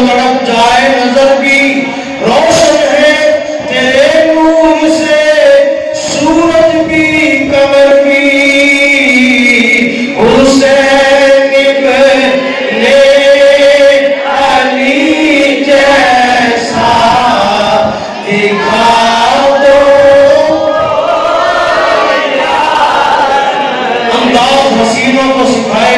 तरफ़ जाए नज़र की, रोशन है तेरे नूर से, सूरज भी कमर की। अंदाज हसीनों को सिखाए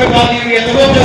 ಪ್ರಕಾರ ನೀವು ಎದುಗೊಂಡು